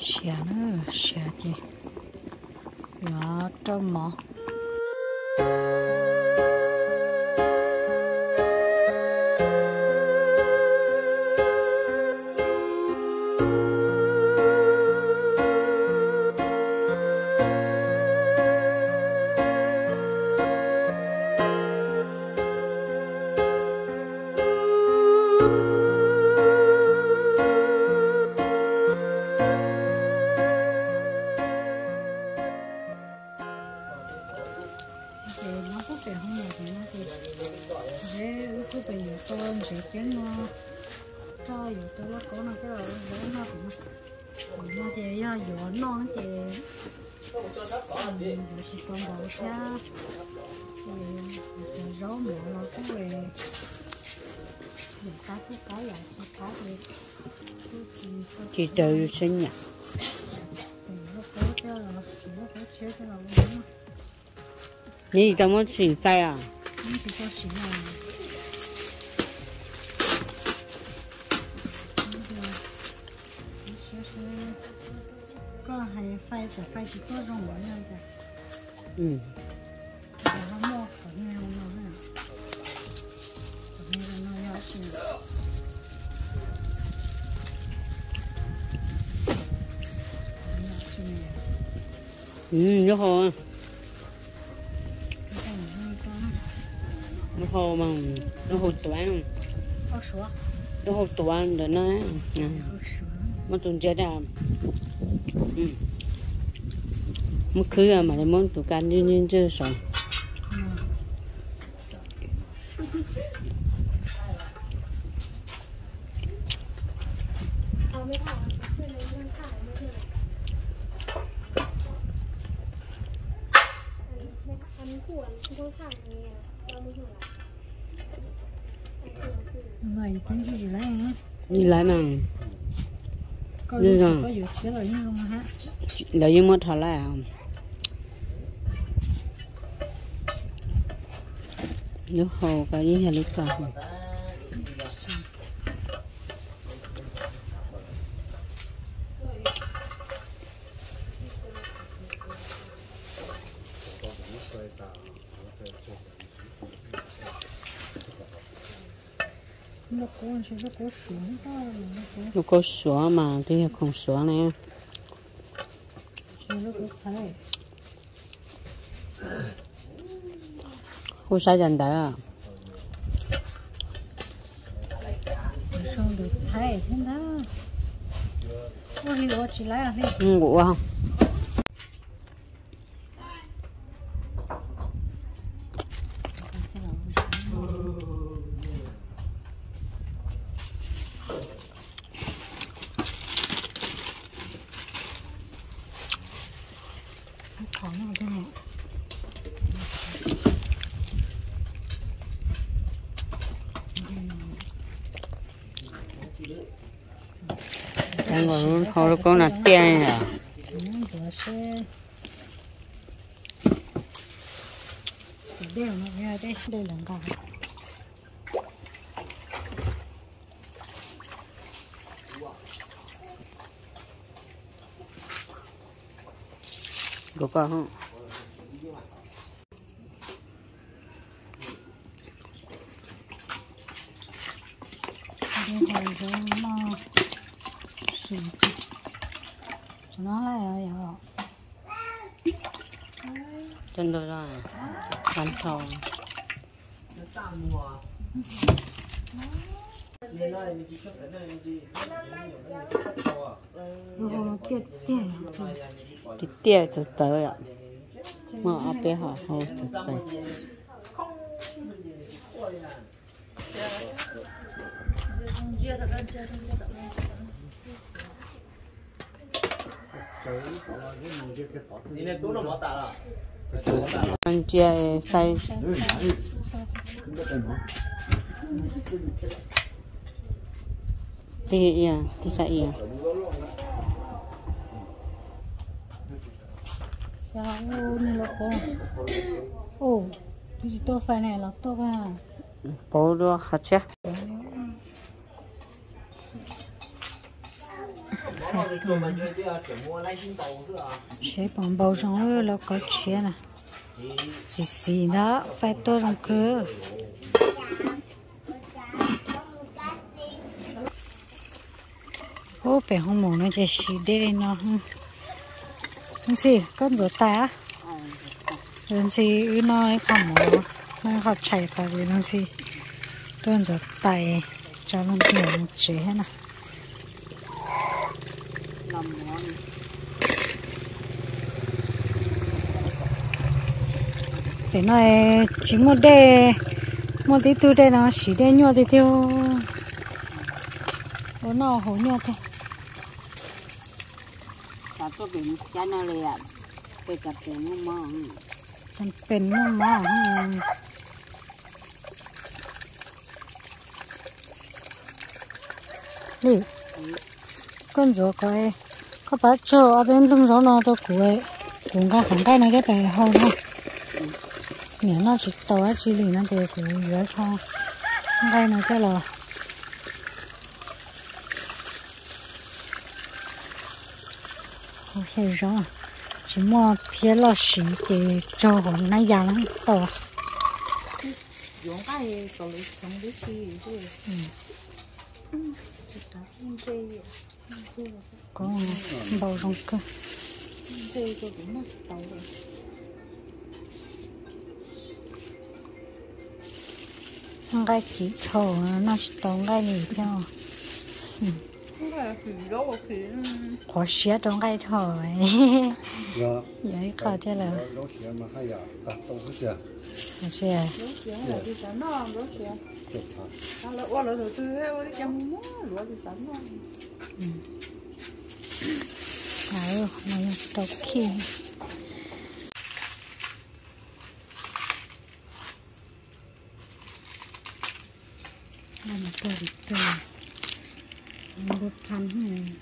xẻ nó xẻ chi? Nhỏ trong mỏ thì nó có vẻ không được thì nó thì để có vẻ nhiều con sẽ kiếm nó cho nhiều tôi nó có nó cái rồi để nó cũng nó thì ya nhỏ nó thì thì chỉ còn bảo xa thì gió mùa nó cũng về mình cá thuốc cá là chỉ cá thì chỉ trời sinh nhật. Nó có cái là nó có chế cái là 你怎么洗菜啊？你是较洗啊。你，翻着，翻种样。嗯。嗯，你好啊。Hồ mà nó hồ toán nó hồ toán để nó mà tụi chết à mà cứ mà lại muốn tụi can như như chưa xong Vậy cũng chỉ lấy hả? Có Đi lúc rồi. là những mất thở lại không nước hồ cái gì là lúc cả Nó có sẽ nó có xuống đó nó có nó có sữa mà cái không sữa này sẽ nó có phải không sao dành đấy à xong được phải thế đó. Ôi liệu chỉ lấy à thế? ừ, ngủ không Khó nào thế này đang ngồi hồ con là tiền à. Ừ, giờ sẽ đây đây là gà có không? Dụng nó lại ở giờ chân đôi rồi. bắn thầu rồi tiệt tiệt thì cho tới ạ mà ở bên họ hồ cho tới anh chia chưa thì iya thì sao iya sao này là con ô thì tôi phải này là tôi à bố đua hạt chế bằng bao rong là có chế nè xì xì đó phải to rong cơ. Ô bé không muốn nó chỉ xì để nó không xì con rồi ta rồi xì nó không muốn nó. Học chạy vào vì đơn xì đơn rửa tay cho nó nhiều chế nè thế này chỉ một đề một tí tư đây nó chỉ đề nhau thì theo bố nào hổ nhau thôi. cả cho biển cha nó liền bây cả biển nó mỏng chân biển nó mỏng đi con rùa coi có bá cho ở bên lưng gió nó tôi cuối cũng cả khẳng cái này cái này hơn ha nhớ nó chỉ tàu chỉ lì nó đều cũng dễ cho đây này cái là không thấy rõ. Chỉ mua phía lo xỉ thì cho hôm nay già lắm tàu 用爱搞了，穷的是，对。嗯。Có bao rong cơ. Chơi cho chúng nó tàu rồi ngay kỹ thầu nó tông ngay gì đâu khó xé trong ngay Dạ. vậy khó chứ là Lỗ xẻ mà hay à, đặt đâu hết chưa? khó xé lúa xía là đi sẵn nó lúa xía Chụp hả? nó là qua lúa đầu tư theo đi chăm múa lúa đi sẵn nó Đấy, này đầu kia làm tôi đi tôi làm được thành hả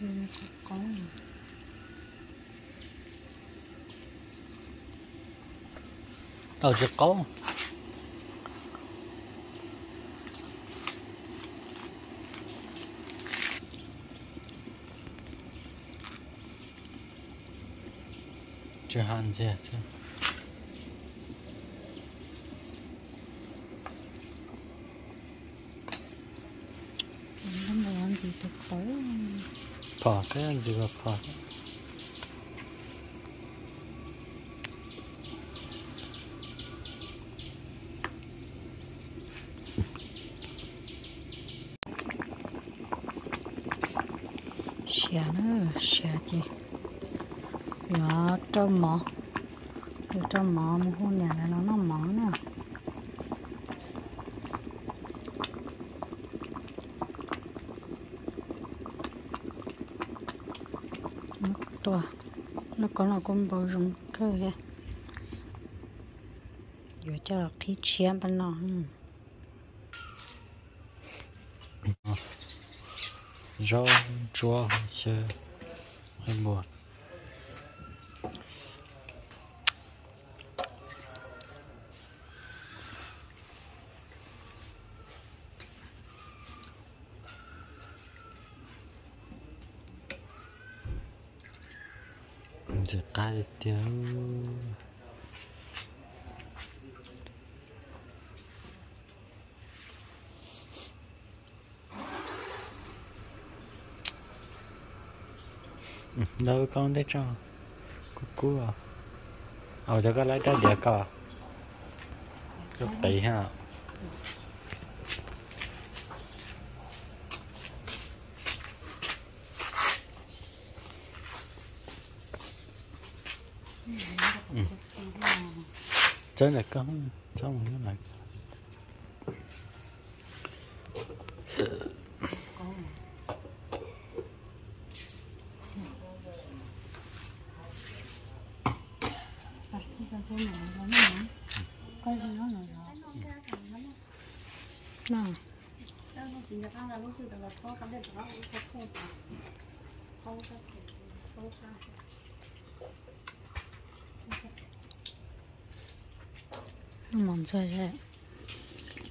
chưa có tao chưa có. Chưa ăn chưa chưa. Không làm gì được tối. Phở ăn gì mà phở xẻ nữa xẻ chị nhỏ trong mỏ rồi trong mỏ một hôm nhà này nó nó mỏ nè nó to nó có là con bò rừng cơ kìa giờ cho là khi chiếm bên nó rau chua chơi hay bột Giờ cái tiếng đâu con đấy cho? Cú cú à ờ cho có lấy trái địa cò. Rất tỷ ha. Ừ. Chơi này con, chơi một cái này. nào mòn rồi đấy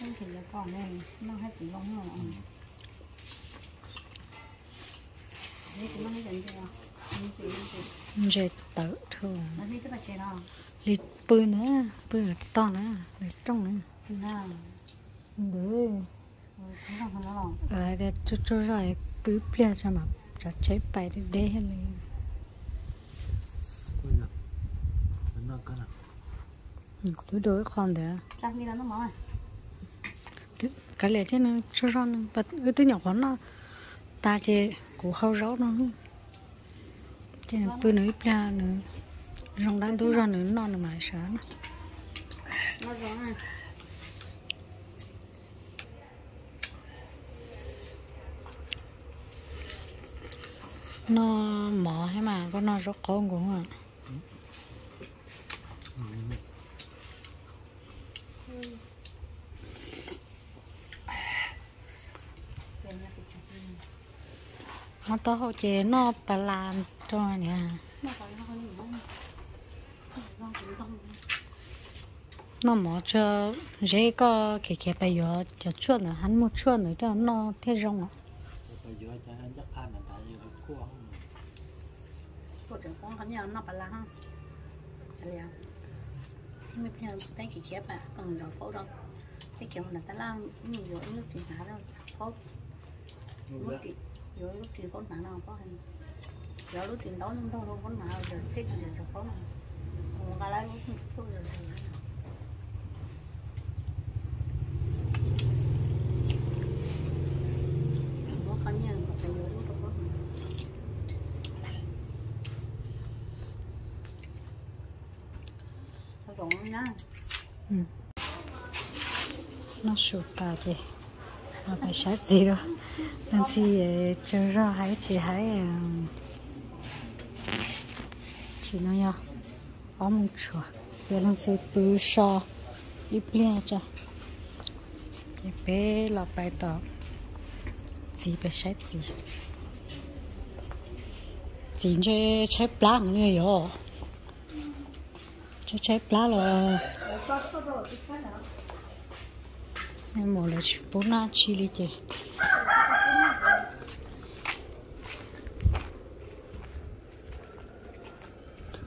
được chưa là đây này, còn làm này, nó hay chỉ bóng rồi. Chị. dễ tự thường đi lì bự nữa bự là to nữa để trong nữa. Đấy lòng. ở đây cho cho rồi bự bia cho mà cho chế bài để để hết có nào tôi đối con đấy Chắc đi là nó mỏi cái lẽ chứ nó ờ, cho ra nó bật cái thứ nhỏ nó, ta thì củ hao rau nó chứ tôi nữa bia nữa. Rong đang tôi ra nữa non mà sáng Nó. Nó mỏ hay mà, có nó rất con cũng à Tiền nhà phải chặt đi nó to hậu chế nó bà làm cho nhà Nó có mỏ cho dễ có kể kể bây giờ cho chuột nữa hắn một chuột nữa cho nó thế rong ạ bây giờ bà tay à, còn rồi phố đâu. Cái kiểu là ta lang nhiều nước thì hả đâu. Phố lúc rồi lúc thì con nào có hình. Rồi lúc tiền đó lúc đó đâu con nào rồi cái gì rồi phố nào. Còn cái lại lúc tôi rồi thì nó sụt cả chị nó phải sát gì đâu nên chị chơi ra hãy chỉ hãy chỉ nói nha ông chùa giờ làm sẽ bự sò ít liền cho cái bé là bài tập chị phải sát gì chỉ chơi chơi plan nữa rồi chơi chơi plan rồi em mua là chỉ bốn na chi li tê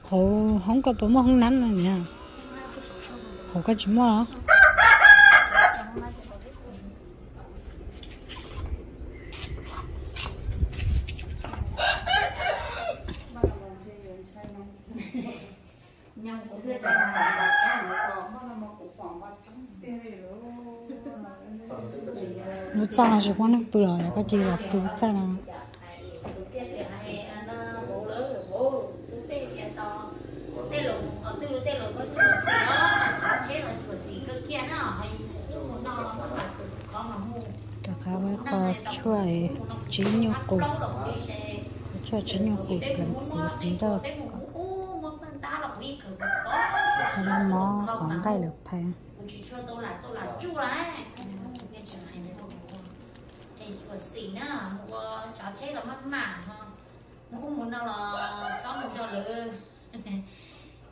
hồ, không có bốn mà không nắn nữa nha hồ có chỉ mà nhau cũng biết là cái nó còn nó mà cũng còn ba trăm tiền nó là quan nó bự rồi có gì là bự cha là được khá với kho chuối chỉ nhiều củ chuối chỉ nhiều củ làm gì cũng được nó mó khoảng được phải chuyện này nữa thì của xì nè mua chó chết là mất mảng ha nó cũng muốn đâu là cháu một cho lỡ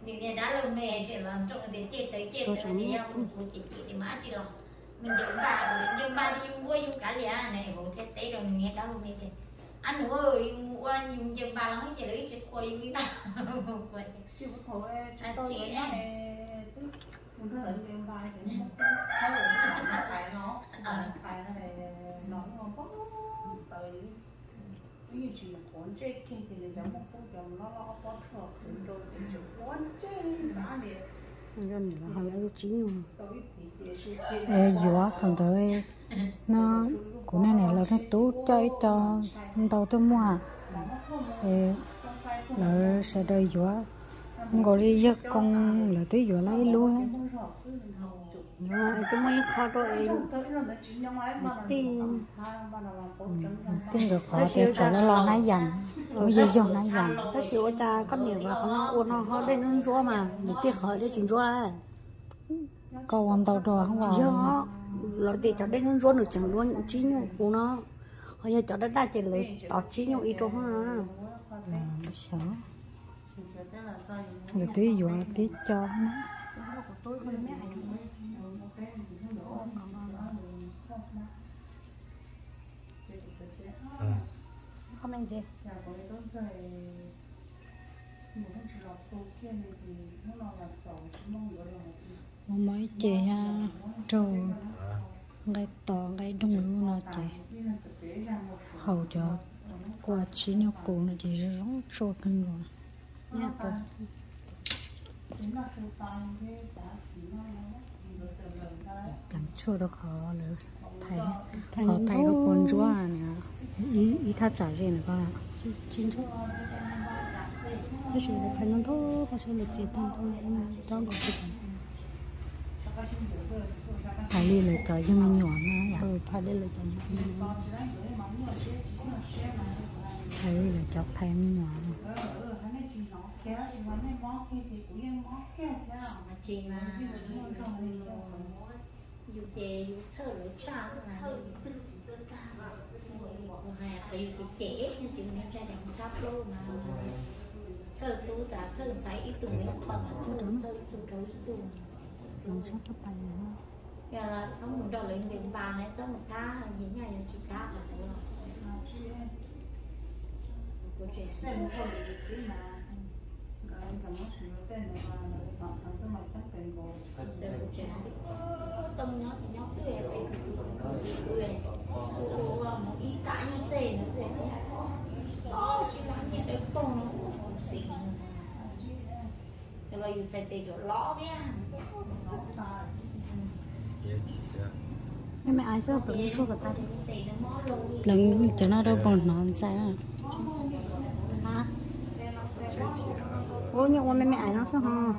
mình này đã là mẹ chỉ làm trong cái chết tới chết tới đi em của chị chị thì má chị rồi mình dùng bà rồi dùng bà đi dùng mua dùng cả lẻ. Này bộ thế tế rồi mình nghe đã luôn mẹ thì anh ơi dùng mua dùng dùng bà là hết chỉ lấy chỉ coi dùng bà. À, tôi chị vẫn em. Mình có lệnh miệng bài thì nó thấy rồi nó phải nó Ờ. phải này nó nó có tới ví dụ chỉ cuốn chơi kia thì là giống một phút giống nó nó có thừa khử rồi thì chỉ cuốn chơi đã để luôn tới thì để sự kiện ê dùa thằng tới nó của này này là nó tú chơi cho tàu tôi mua à ê là sẽ đời dùa gọi đi giấc con là tí vừa lấy luôn nó chúng mới khó đó em tin được khó thì chỗ nó lo nãy dần bây giờ dùng nãy dần dùng ta chỉ ta có nhiều và không uống nó hết đây nó rúa mà để tiếc khỏi để chỉnh rúa lại câu quan tàu rồi không chỉ vào là để cho đây nó rúa được chẳng luôn những chín nhau của nó hồi giờ cho đây đa chỉ lấy tọt chín nhau ít trong nó sợ người tí dọa tí cho nó. Không anh gì? Mấy chị ha trâu ngay to ngay đông luôn nó chị hầu cho qua chỉ nhau cổ nó chỉ rong trâu cân rồi nha tôi làm chua được họ nữa. Phải họ phải có con chúa nè. Ý ý 他 trả gì nữa con chính cái gì là phải nó thôi phải số lịch tiền tăng thôi cái gì phải đi lời cờ cho mình nhỏ nó ừ phải đi lời cho phải mình nhỏ mà chị mà. Dù chè dù sơ lửa cha là hay phải dù trẻ nhưng chị nên ra đèn cáp lô mà. Sơ tu ta sơ trái ít tụng ấy còn sơ sơ tu đâu ít tụng lòng sắp nó bay nữa giờ là sống một trò lên đến bà này sống một cá hay những ngày là chị cá là của giờ của trẻ tâm nó thì nó tươi về tươi một ít cái như thế nó sẽ đó chỉ là những cái phong nó cũng xịn cái là dùng sai tê chỗ lõ thế à? Ra. em mẹ ai sẽ tự đi chua của ta? lần cho nó đâu còn nó sao hả ô nhưng mà mẹ mẹ nó sao hả?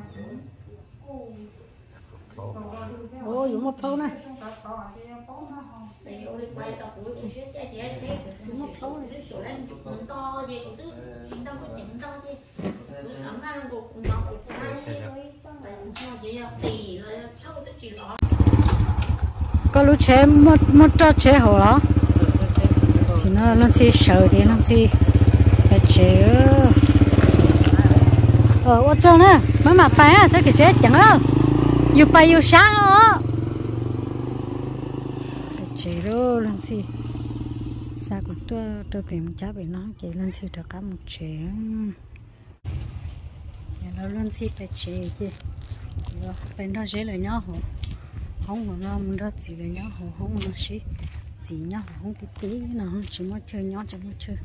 Ô dùng một câu này. Có lúc chế một một trò chế hồ đó chỉ nó nó chỉ sợ thì nó chỉ chế ờ ô cho nè mà mà bé à sao kì chết chẳng ơ yêu bay yêu sáng ơ phải chế đó nó sao cũng tôi tôi bị một cháu bị nó chế nó chỉ được cả một chế nó nó chỉ phải chế chứ. Rồi bên đó chế là nhau hổ. Không mà nó mình đó chỉ là nhau hổ, không nó chỉ chỉ nhau không tí tí nó chỉ muốn chơi nhau chỉ muốn chơi.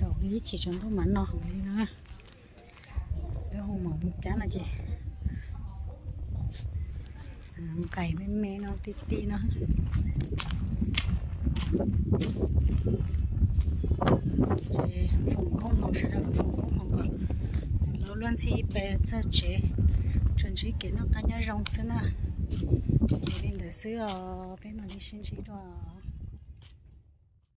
Rồi, ý chỉ chúng tôi mà nó nữa cái hồ mà một chán là chị, à, cày với mẹ nó tí tí nó. Chế phòng không nó sẽ ra phòng không không còn lâu luôn thì bé cho chế chuẩn chỉ kiến nó cá nhau rong xưa nè bên đời xưa ờ, bên mà đi xin chỉ đó